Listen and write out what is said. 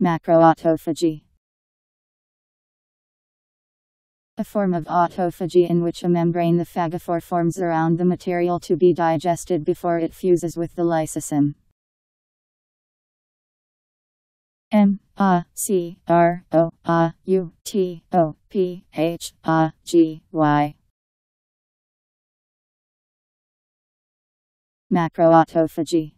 Macroautophagy. A form of autophagy in which a membrane the phagophore forms around the material to be digested before it fuses with the lysosome. M A C R O A U T O P H A G Y. Macroautophagy.